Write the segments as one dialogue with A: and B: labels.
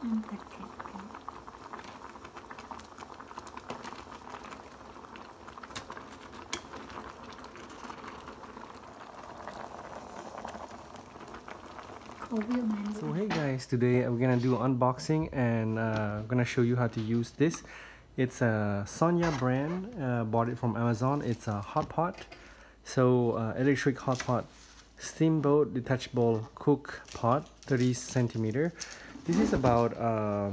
A: So hey guys, today I'm gonna do unboxing and uh, I'm gonna show you how to use this. It's a Sonya brand, uh, bought it from Amazon. It's a hot pot, so uh, electric hot pot, steamboat detachable cook pot, 30 centimeter. This is about uh,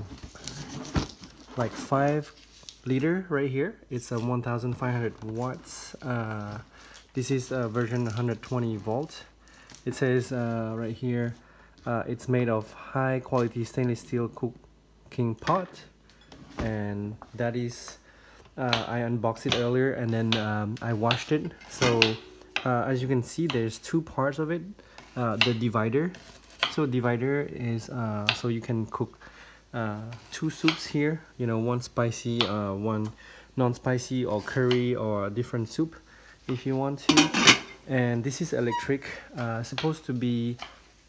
A: like five liter right here. It's a 1,500 watts. Uh, this is uh, version 120 volt. It says uh, right here, uh, it's made of high quality stainless steel cooking pot, and that is, uh, I unboxed it earlier and then um, I washed it. So uh, as you can see, there's two parts of it. The divider, so divider is uh, so you can cook uh, two soups here. You know, one spicy, uh, one non-spicy, or curry, or different soup, if you want to. And this is electric, uh, supposed to be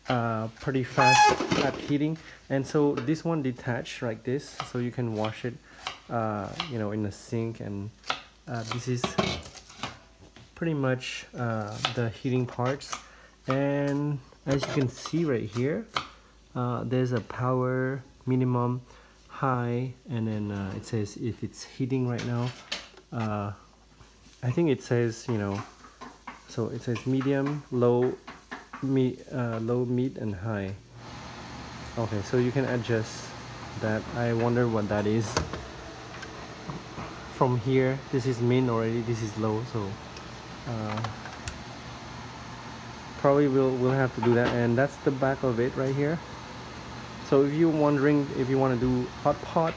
A: uh, pretty fast at heating. And so this one detached like this, so you can wash it, uh, you know, in the sink. And uh, this is pretty much uh, the heating parts. And as you can see right here, uh, there's a power minimum, high, and then uh, it says if it's heating right now. Uh, I think it says you know, so it says medium, low, me, uh, low, mid, and high. Okay, so you can adjust that. I wonder what that is. From here, this is min already. This is low, so uh, probably we'll we'll have to do that. And that's the back of it right here. So if you're wondering if you want to do hot pot,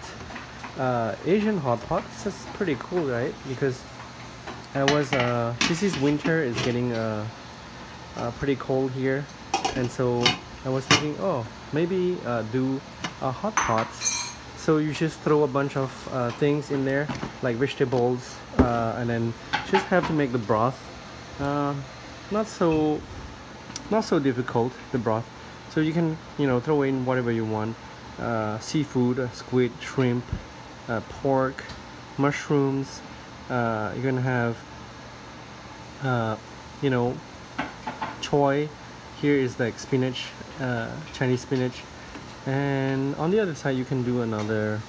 A: uh, Asian hot pots, that's pretty cool, right? Because I was uh, this is winter, it's getting uh, uh, pretty cold here, and so I was thinking, oh, maybe uh, do a hot pot. So you just throw a bunch of uh, things in there, like vegetables, and then just have to make the broth. Not so, not so difficult the broth. So you can, you know, throw in whatever you want, uh, seafood, uh, squid, shrimp, uh, pork, mushrooms. Uh, you're gonna have, uh, you know, choy. Here is like spinach, uh, Chinese spinach, and on the other side you can do another,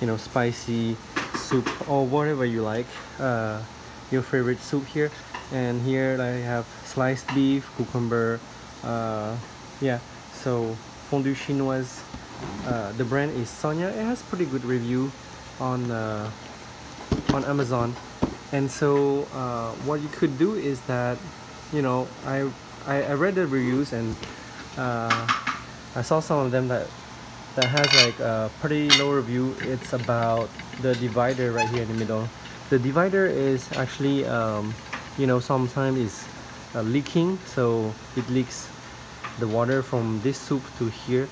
A: you know, spicy soup or whatever you like. Your favorite soup here, and here I have sliced beef, cucumber. Uh, yeah, so fondue chinoise. Uh, the brand is Sonya, It has pretty good review on uh, on Amazon. And so uh, what you could do is that, you know, I I, I read the reviews and uh, I saw some of them that that has like a pretty low review. It's about the divider right here in the middle. The divider is actually, um, you know, sometimes it's uh, leaking, so it leaks the water from this soup to here.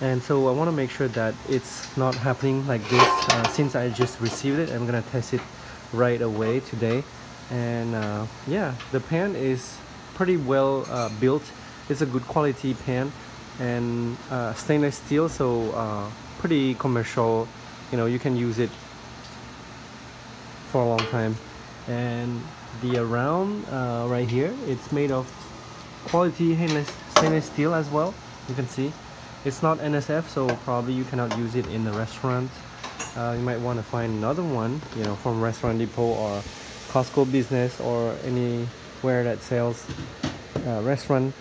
A: And so I want to make sure that it's not happening like this. Uh, since I just received it I'm gonna test it right away today. And uh, yeah the pan is pretty well uh, built. It's a good quality pan and uh, stainless steel so uh, pretty commercial. You know you can use it for a long time. And the around uh, right here. It's made of quality stainless steel as well you can see. It's not NSF so probably you cannot use it in the restaurant. Uh, you might want to find another one you know from restaurant depot or Costco business or anywhere that sells uh, restaurant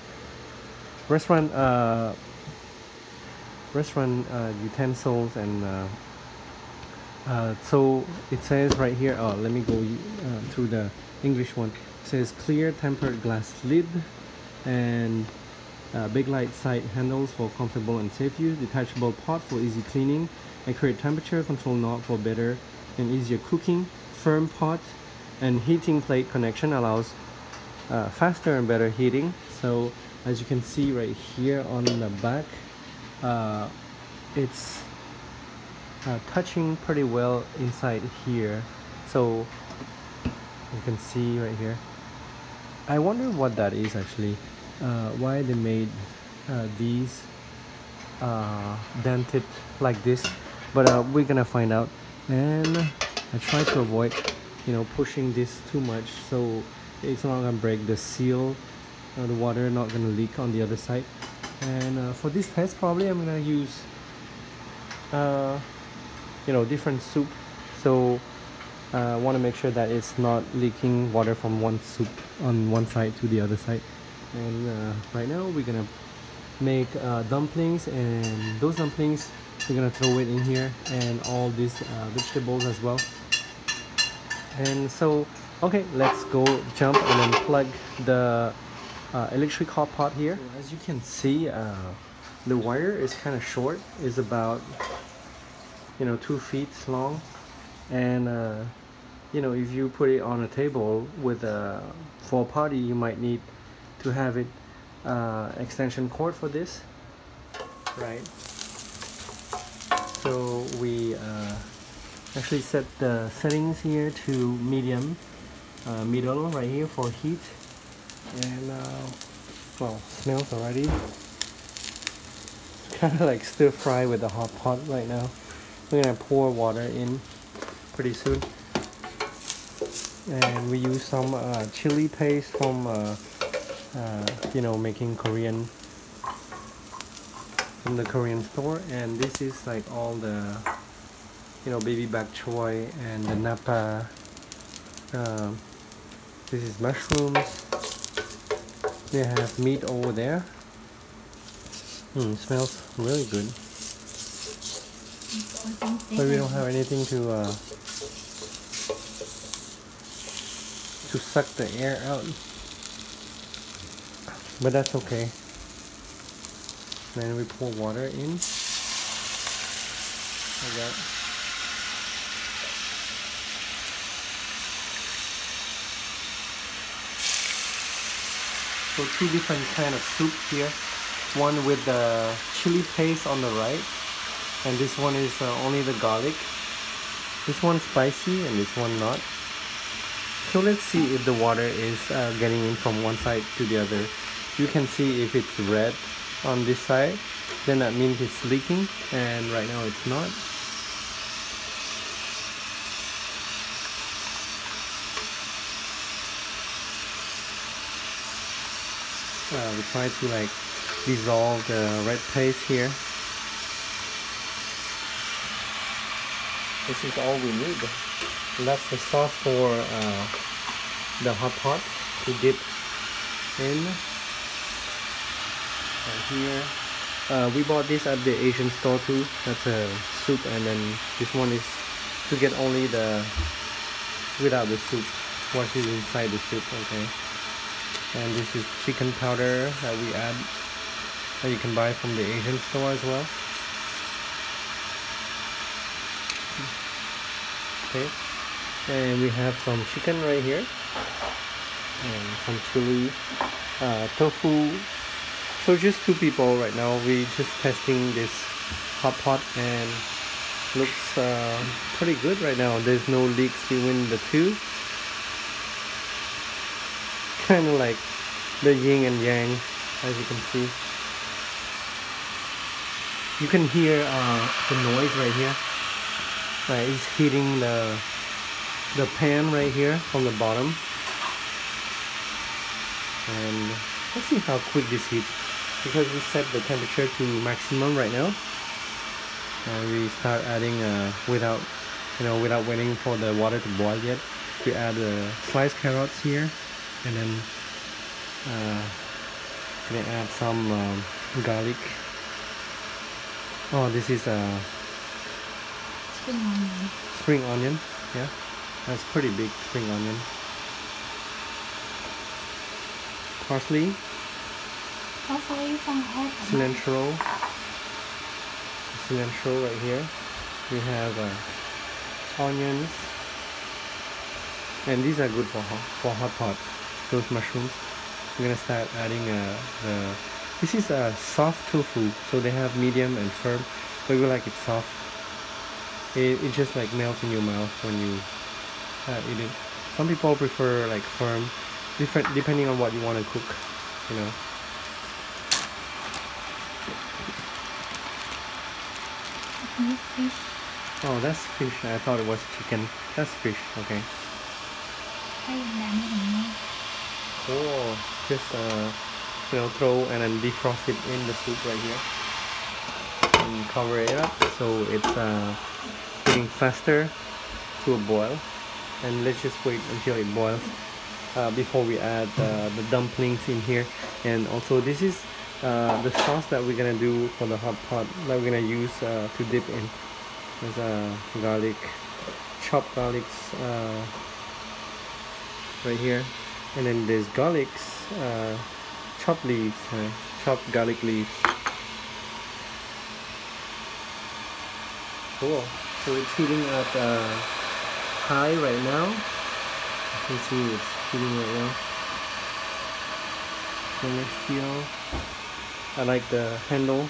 A: restaurant uh, restaurant uh, utensils and uh, uh, so it says right here oh let me go through the English one it says clear tempered glass lid and uh, big light side handles for comfortable and safe use, detachable pot for easy cleaning, accurate temperature control knob for better and easier cooking, firm pot, and heating plate connection allows uh, faster and better heating. So as you can see right here on the back, uh, it's uh, touching pretty well inside here. So you can see right here. I wonder what that is actually. Uh, why they made uh, these uh, dented like this. But uh, we're gonna find out. And I try to avoid you know pushing this too much so it's not gonna break the seal. Uh, the water not gonna leak on the other side. And uh, for this test probably I'm gonna use you know different soup. So uh, want to make sure that it's not leaking water from one soup on one side to the other side. And uh, right now we're gonna make uh, dumplings and those dumplings we're gonna throw it in here and all these uh, vegetables as well. And so okay let's go jump and then plug the uh, electric hot pot here. So as you can see uh, the wire is kind of short. Is about you know two feet long. And uh, you know if you put it on a table with a a party you might need to have it uh, extension cord for this right? So we uh, actually set the settings here to medium uh, middle right here for heat. And uh, well smells already. Kind of like stir fry with the hot pot right now. We're gonna pour water in pretty soon and we use some uh, chili paste from uh, uh, you know making Korean from the Korean store. And this is like all the you know baby bok choy and the napa um, this is mushrooms. They have meat over there. Hmm, smells really good. But we don't have anything to uh, to suck the air out. But that's okay. Then we pour water in. Like that. So two different kind of soup here. One with the chili paste on the right and this one is uh, only the garlic. This one spicy and this one not so let's see if the water is uh, getting in from one side to the other. You can see if it's red on this side. Then that means it's leaking and right now it's not. Uh, we try to like dissolve the red paste here. This is all we need that's the sauce for uh, the hot pot to dip in. And here. Uh, we bought this at the Asian store too. That's a soup and then this one is to get only the without the soup what is inside the soup okay. And this is chicken powder that we add that you can buy from the Asian store as well. Okay and we have some chicken right here. And some chili. Uh, tofu. So just two people right now. We just testing this hot pot and looks uh, pretty good right now. There's no leaks between the two. Kind of like the yin and yang as you can see. You can hear uh, the noise right here. Right it's heating the the pan right here from the bottom. And let's see how quick this heats because we set the temperature to maximum right now. And we start adding uh, without you know without waiting for the water to boil yet we add the uh, sliced carrots here. And then uh, gonna add some um, garlic. Oh this is a uh,
B: spring onion.
A: spring onion yeah that's pretty big spring onion. Parsley.
B: Parsley from
A: cilantro. Cilantro right here. We have uh, onions. And these are good for hot, for hot pot. Those mushrooms. I'm gonna start adding uh, the this is a soft tofu so they have medium and firm but we like it soft. It, it just like melts in your mouth when you uh, eat it some people prefer like firm different depending on what you want to cook you know. Oh, that's fish. I thought it was chicken. That's fish. Okay.
B: Hay làm như thế này.
A: Cool. Just uh, you know, throw and then defrost it in the soup right here, and cover it up so it's uh, getting faster to a boil. And let's just wait until it boils uh, before we add uh, the dumplings in here. And also, this is uh, the sauce that we're gonna do for the hot pot that we're gonna use uh, to dip in. There's uh, garlic, chopped garlics uh, right here, and then there's garlics, chopped leaves, chopped garlic leaves. Cool. So it's heating up high right now. You can see it's heating right now. Stainless steel. I like the handle.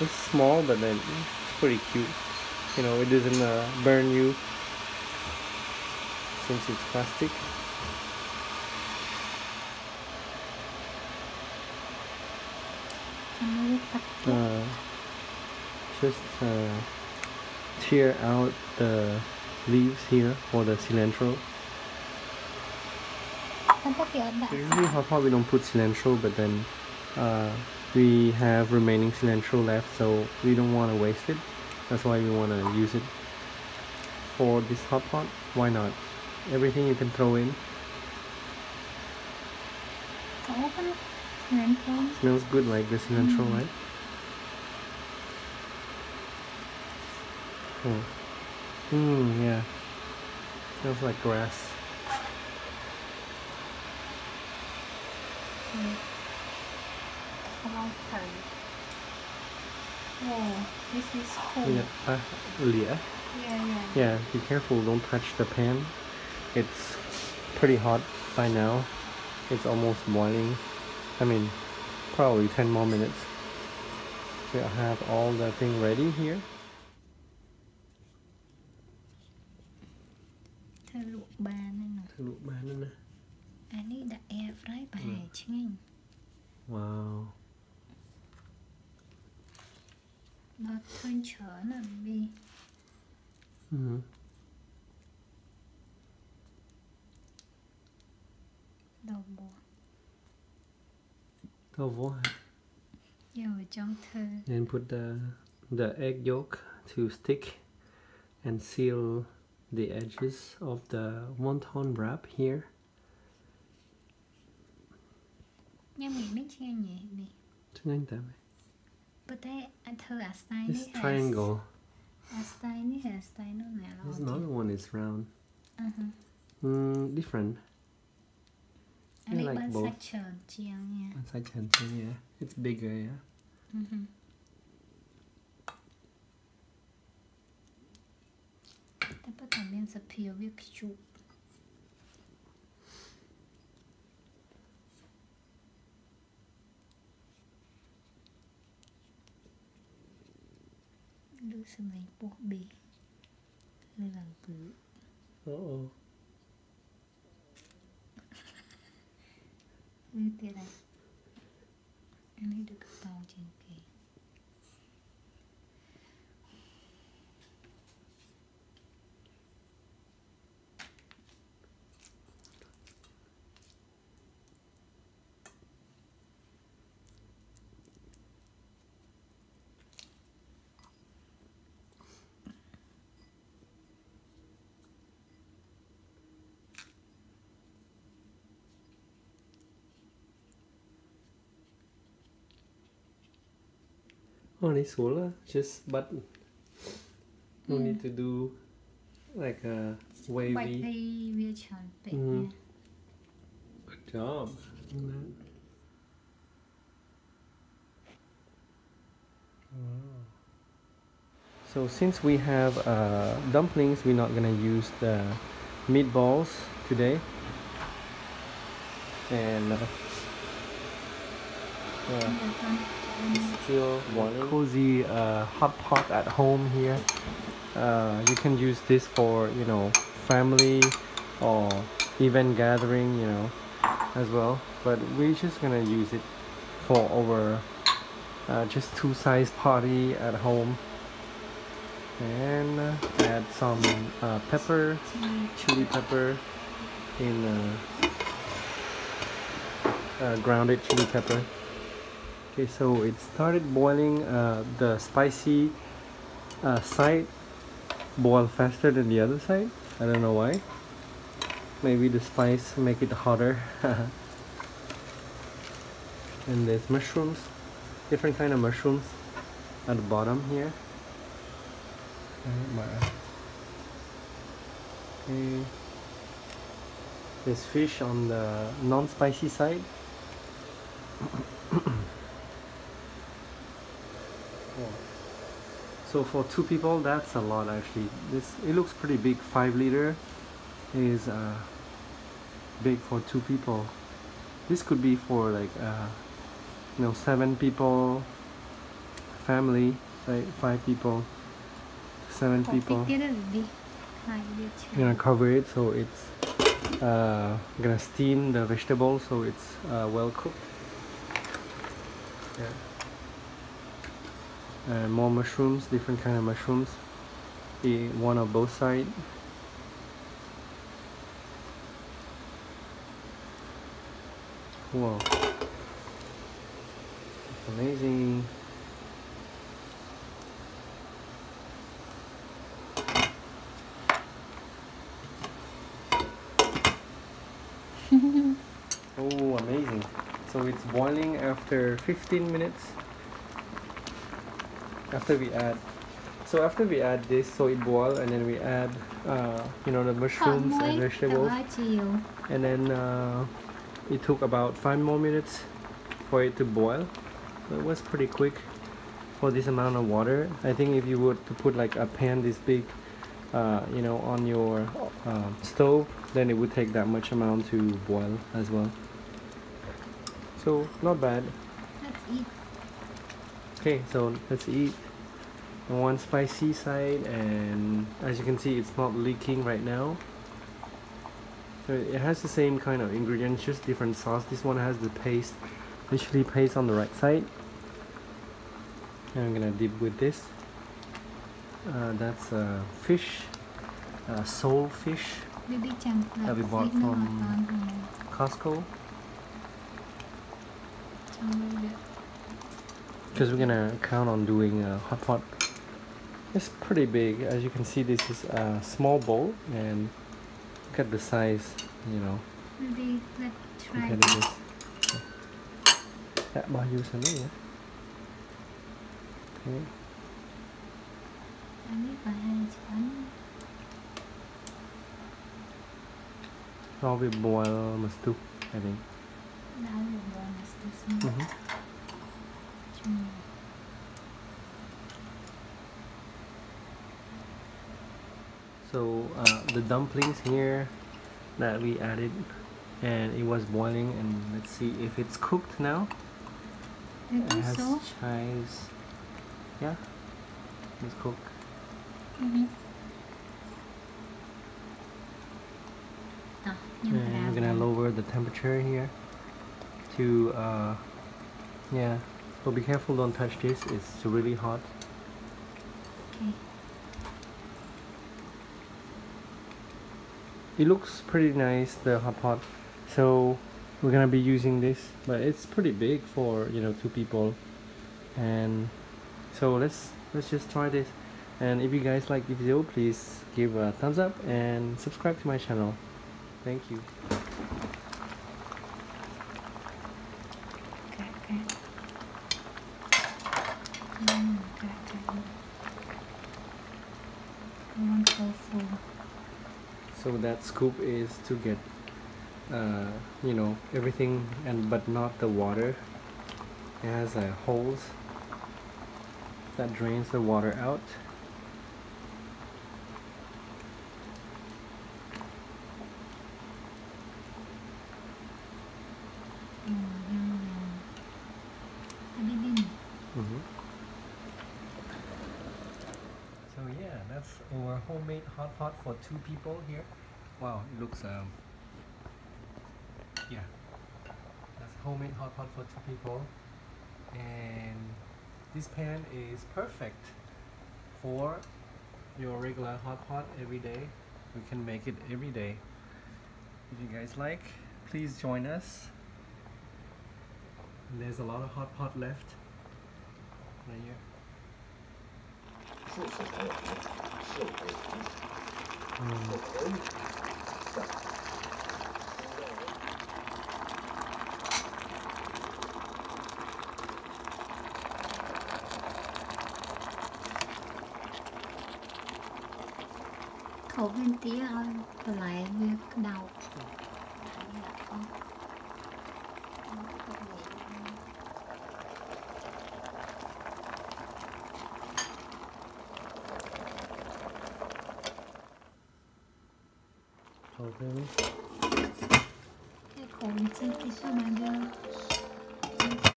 A: It's small, but then it's pretty cute. You know, it doesn't uh, burn you since it's plastic. Uh, just uh, tear out the leaves here for the cilantro.
B: Em tắt kiểu đã.
A: Usually hot pot we don't put cilantro, but then uh, we have remaining cilantro left, so we don't want to waste it. That's why we want to use it for this hot pot. Why not? Everything you can throw in
B: Có cái
A: smells good like the cilantro,
B: Mm.
A: right? Cool. Mm, yeah. Smells like grass.
B: Thử. Oh, this is cool.
A: Yeah. Uh, lĩa.
B: Yeah, yeah.
A: Yeah, be careful, don't touch the pan. It's pretty hot by now. It's almost boiling. I mean, probably 10 more minutes. We'll have all the thing ready here. Wow.
B: Nó thân
A: chở
B: là vì. Mm.
A: Đầu bố. Đầu
B: bố hả? Yeah, ở trong thơ.
A: And put the the egg yolk to stick and seal the edges of the wonton wrap here. This triangle. This another one is round.
B: Uh -huh.
A: Mm, different.
B: I
A: like,
B: like
A: both. One side yeah. It's bigger, yeah.
B: Mm -hmm. Tapos también sa pure lu semenit pohbi lu lang pu oo lu anh ini được tàu
A: cinta oh ni solar just but, no
B: mm.
A: need to do like a wavy
B: white pay wheel chun
A: mm. Mm-hmm.
B: yeah.
A: good job mm. so since we have uh, dumplings we're not gonna use the meatballs today and uh, yeah still boiling. Cozy uh, hot pot at home here. Uh, you can use this for you know family or event gathering, you know, as well. But we're just gonna use it for our uh, just two size party at home. and uh, add some uh, pepper
B: Chili.
A: pepper in uh, grounded chili pepper okay so it started boiling uh, the spicy uh, side boil faster than the other side. I don't know why. Maybe the spice make it hotter. And there's mushrooms different kind of mushrooms at the bottom here. Uh, okay. There's fish on the non-spicy side So for two people, that's a lot actually. This It looks pretty big. 5 liter is uh, big for two people. This could be for like, uh, you know, 7 people, family, like 5 people,
B: 7
A: people. You're gonna cover it so it's uh, gonna steam the vegetable so it's uh, well cooked. Yeah and more mushrooms different kind of mushrooms one on both sides Wow. It's amazing. Oh, amazing. So it's boiling after 15 minutes after we add so after we add this soy boil and then we add uh, you know the mushrooms and vegetables and then uh, it took about five more minutes for it to boil. So it was pretty quick for this amount of water. I think if you would to put like a pan this big uh, you know on your um, stove then it would take that much amount to boil as well. So not bad.
B: Let's eat
A: Okay, so let's eat one spicy side and as you can see it's not leaking right now. So it has the same kind of ingredients, just different sauce. This one has the paste, literally paste on the right side. And I'm gonna dip with this. Uh, that's uh, fish, uh, sole fish
B: that we
A: bought from Costco. because we're gonna count on doing a hot pot. It's pretty big. As you can see this is a small bowl and look at the size you know.
B: Maybe let's try
A: this. That might use a yeah okay. Probably boil must do, I think.
B: Now we boil
A: must
B: do
A: so uh, the dumplings here that we added and it was boiling and let's see if it's cooked now it has
B: so.
A: chives yeah
B: let's cook mm -hmm.
A: and we're gonna lower the temperature here to uh, yeah so be careful, don't touch this. It's really hot.
B: អូខេ
A: It looks pretty nice, the hot pot. So we're gonna be using this, but it's pretty big for you know two people. And so let's let's just try this. And if you guys like the video, please give a thumbs up and subscribe to my channel. Thank you. That scoop is to get, uh, you know, everything and but not the water. It has uh, holes that drains the water out.
B: Ừ, nhưng mà anh đi đi nhỉ?
A: hmm So yeah, that's our homemade hot pot for two people here wow it looks um yeah that's homemade hot pot for two people and this pan is perfect for your regular hot pot every day we can make it every day if you guys like please join us and there's a lot of hot pot left right here mm.
B: khổ hơn tí thôi. Còn lại như đau.